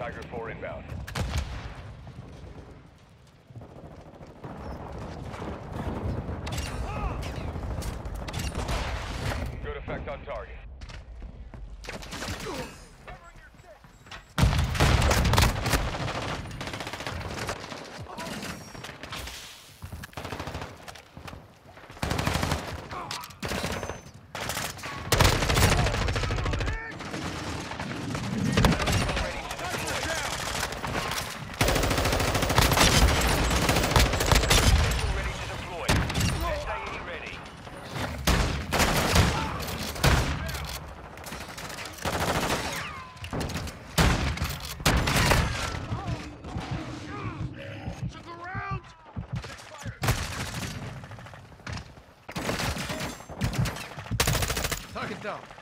Tiger 4 inbound. Good effect on target. Target down.